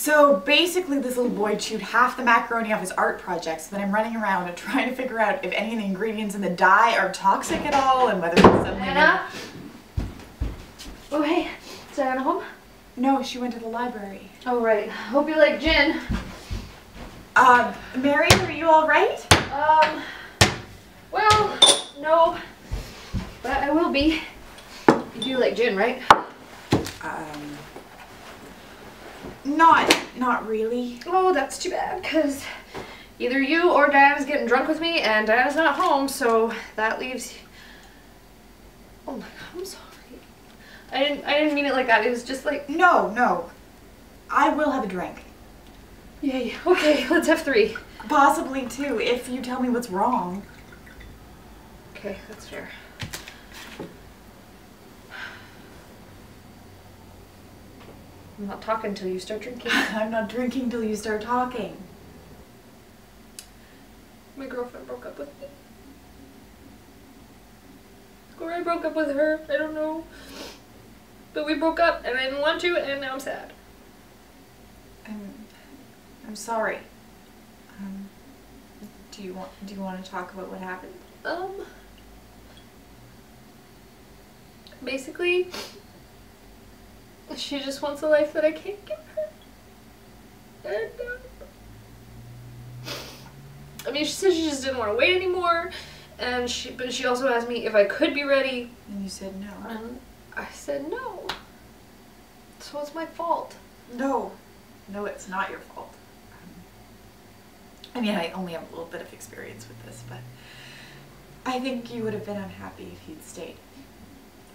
So basically, this little boy chewed half the macaroni off his art project. So then I'm running around and trying to figure out if any of the ingredients in the dye are toxic at all, and whether it's something. Diana? Oh, hey. Is Diana home? No, she went to the library. Oh, right. Hope you like gin. Um, Mary, are you all right? Um, well, no. But I will be. You do like gin, right? Um, not, not really. Oh, that's too bad, because either you or Diana's getting drunk with me, and Diana's not home, so that leaves... Oh my god, I'm sorry. I didn't, I didn't mean it like that. It was just like... No, no. I will have a drink. Yay. Okay, let's have three. Possibly two, if you tell me what's wrong. Okay, that's fair. I'm not talking until you start drinking. I'm not drinking till you start talking. My girlfriend broke up with me. Or I broke up with her. I don't know. But we broke up and I didn't want to and now I'm sad. I'm, I'm sorry. Um, do you want do you want to talk about what happened? Um basically she just wants a life that I can't give her. And um, I mean she said she just didn't want to wait anymore and she but she also asked me if I could be ready And you said no. and I said no. So it's my fault. No, no, it's not your fault. Um, I mean, I only have a little bit of experience with this, but I think you would have been unhappy if you'd stayed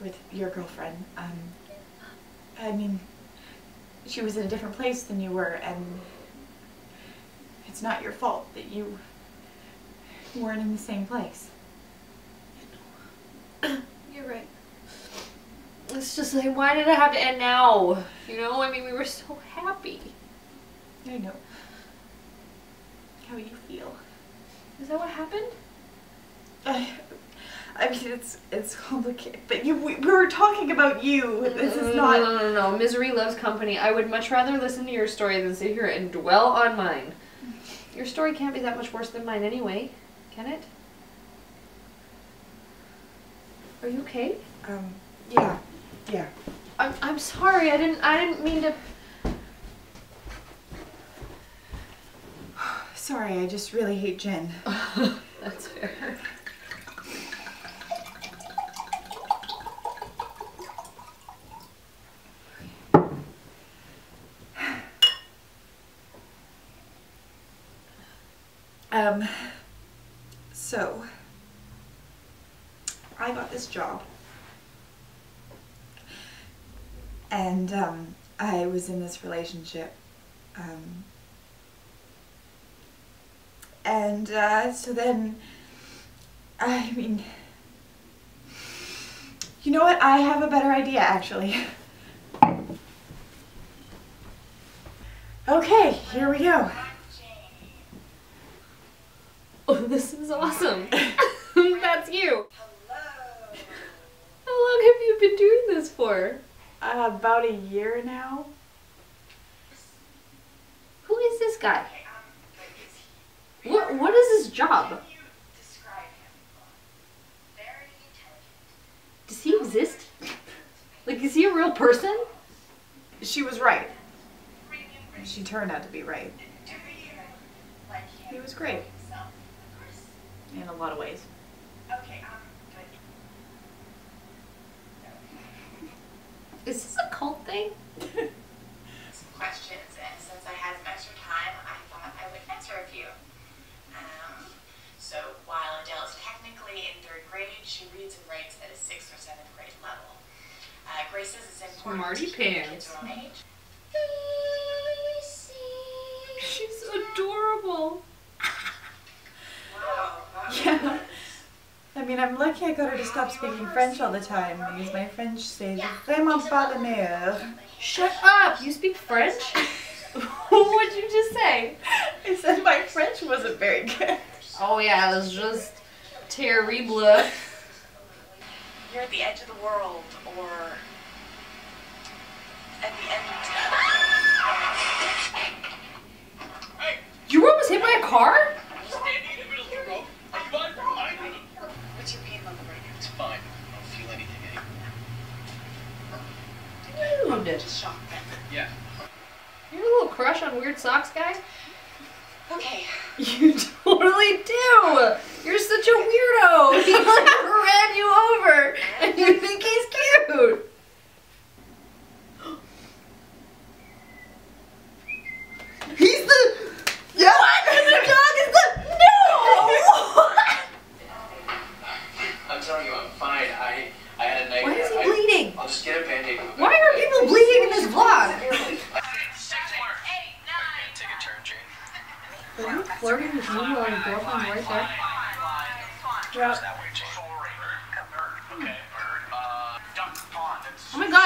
with your girlfriend. Um, I mean, she was in a different place than you were, and it's not your fault that you weren't in the same place. You're right. It's just like, why did it have to end now? You know, I mean, we were so happy. I know how you feel. Is that what happened? I, I mean, it's it's complicated, but you we, we were talking about you. This is not. No, no, no, no. Misery loves company. I would much rather listen to your story than sit here and dwell on mine. Your story can't be that much worse than mine anyway, can it? Are you okay? Um. Yeah. Yeah. I'm I'm sorry. I didn't I didn't mean to. Sorry, I just really hate Jen. That's fair. Um. So. I got this job. And um, I was in this relationship. Um, and uh, so then, I mean, you know what? I have a better idea actually. Okay, here we go. Oh, this is awesome. That's you. Hello. How long have you been doing this for? Uh, about a year now. Who is this guy? What what is his job? Does he exist? Like is he a real person? She was right. She turned out to be right. He was great. In a lot of ways. Okay. Is this a cult thing? some questions, and since I had some extra time, I thought I would answer a few. Um, so while Adele is technically in third grade, she reads and writes at a sixth or seventh grade level. Uh, Grace's is important. Smarty to keep pants. kids her own age. I got her to stop speaking French all the time because my French says vraiment pas la. Shut up! You speak French? What'd you just say? I said my French wasn't very good. Oh yeah, it was just terrible. You're at the edge of the world, or at the end. You were almost hit by a car? Weird socks guy? Okay. You totally do. You're such a weirdo. He like ran you over, and you think he's cute.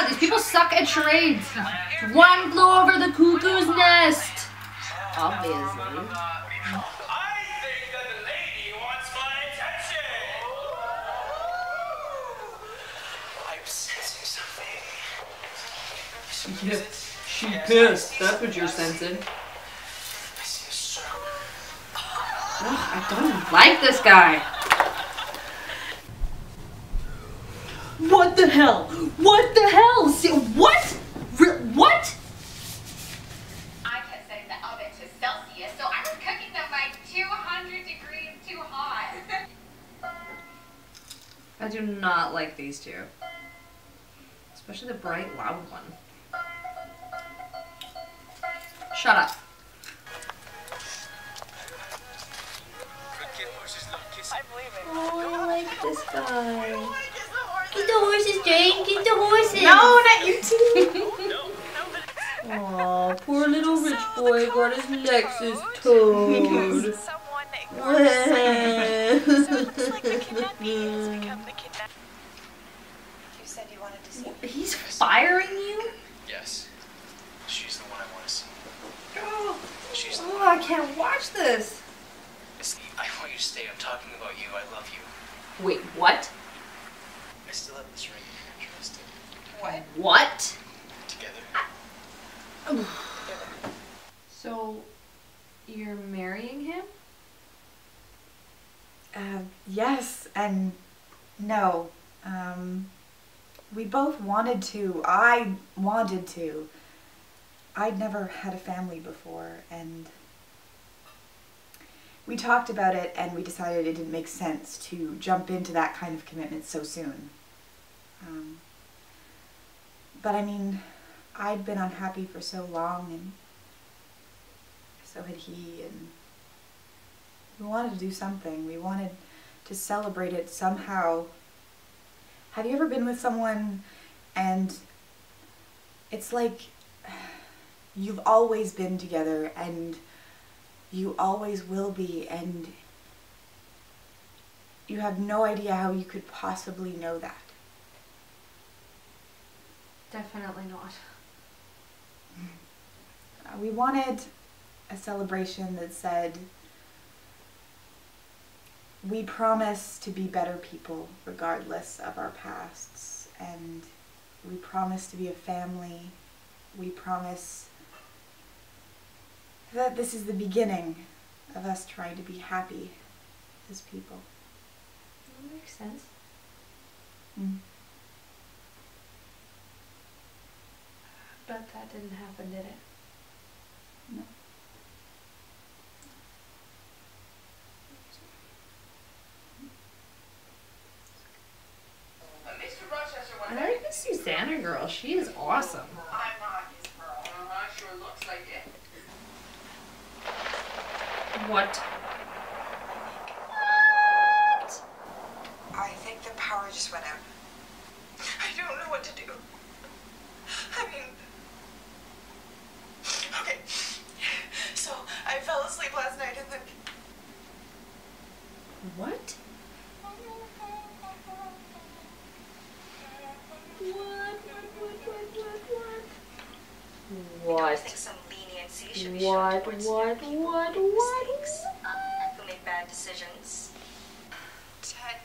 These people suck at charades. One flew over the cuckoo's nest. Obviously. I think that lady wants my attention. I'm sensing something. Yep. She pissed. That's what you're sensing. I see a. I don't like this guy. What the hell? What the hell? Se- What? Re- what? I kept setting the oven to Celsius, so I was cooking them like 200 degrees too hot. I do not like these two. Especially the bright, loud one. Shut up. Oh, I like this guy. Get the horses, Jane. Get the horses. No, not you too. Aw, poor little rich boy got his Lexus towed. Someone ignored his sign. So it looks like the kidnapping has become the kidnap. You said you wanted to see. He's firing you? Yes. She's the one I want to see. She's the Oh, I can't watch this. I want you to stay. I'm talking about you. I love you. Wait, what? I still have this ring if you're interested. What? What? Together. So, you're marrying him? Uh, yes and no. Um, we both wanted to. I wanted to. I'd never had a family before, and we talked about it, and we decided it didn't make sense to jump into that kind of commitment so soon. Um, but I mean, I'd been unhappy for so long, and so had he, and we wanted to do something. We wanted to celebrate it somehow. Have you ever been with someone and it's like you've always been together and you always will be and you have no idea how you could possibly know that? Definitely not. Uh, we wanted a celebration that said, we promise to be better people regardless of our pasts, and we promise to be a family. We promise that this is the beginning of us trying to be happy as people. That makes sense. Mm. But that didn't happen, did it? No. Mr. Rochester I like this Susanna girl. She is awesome. I'm not his girl. Uh-huh, sure looks like it. What? I think the power just went out. I don't know what to do. I mean, okay. So I fell asleep last night and then. What? What? What? What? What? some leniency should be What? shown towards What? young What? who make What? who make bad decisions. Ten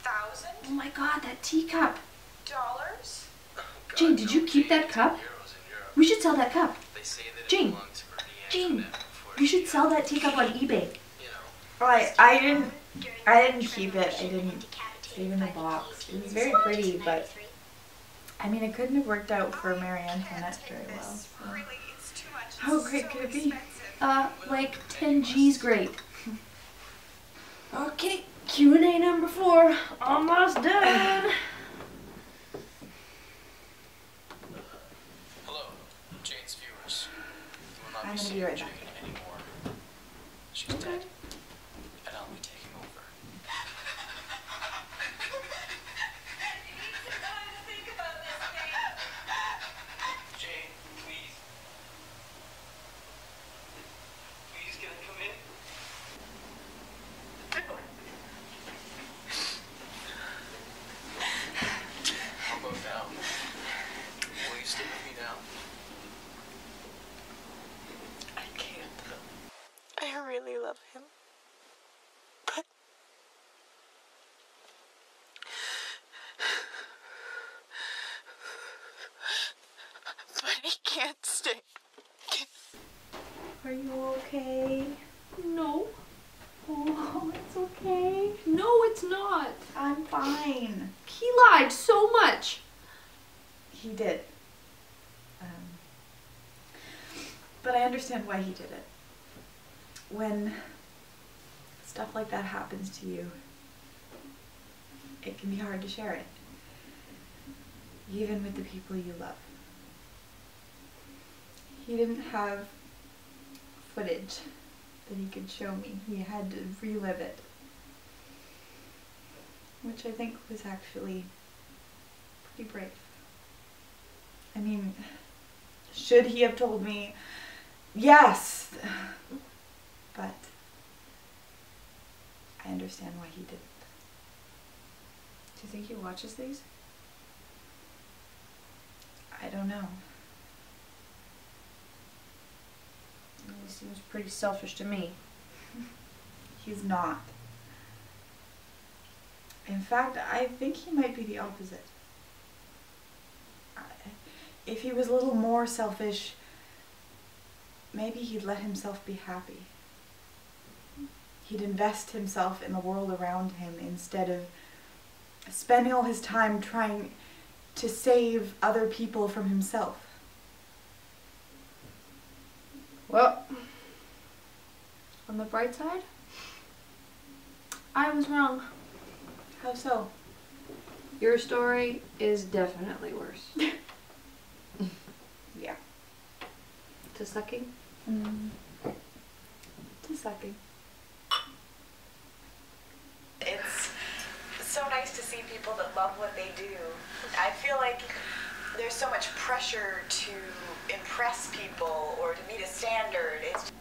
thousand Oh my god, that teacup. dollars? Jane, did you keep that cup? We should sell that cup. They say that Jane. it belonged to Bernie Jane, Antoinette before You should sell that teacup on eBay. You. Oh, I, I didn't I didn't keep it. I didn't save in the box. It was very pretty, but I mean, it couldn't have worked out for Marie Antoinette very well. so. Really, it's too much. How great could it be? Uh, like 10 G's great. Okay, Q&A number four, almost done. Hello, Jane's viewers. You will not I'm be gonna seeing be right Jane back. anymore. She's dead, and I'll be taking over. Jane, please. Please, can I come in? How about now? Will you stay with me now? I can't. I really love him. But. But he can't stay. Are you okay? No. Oh, it's okay. No, it's not. I'm fine. He lied so much. He did. Um, but I understand why he did it. When stuff like that happens to you, it can be hard to share it. Even with the people you love. He didn't have footage that he could show me. He had to relive it. Which I think was actually pretty brave. I mean, should he have told me? Yes. But I understand why he didn't. Do you think he watches these? I don't know. He seems pretty selfish to me. He's not. In fact, I think he might be the opposite. If he was a little more selfish, maybe he'd let himself be happy. He'd invest himself in the world around him instead of spending all his time trying to save other people from himself. Well, on the bright side, I was wrong. How so? Your story is definitely worse. Yeah. To sucking? Mm. To sucking. It's so nice to see people that love what they do. I feel like there's so much pressure to impress people or to meet a standard. It's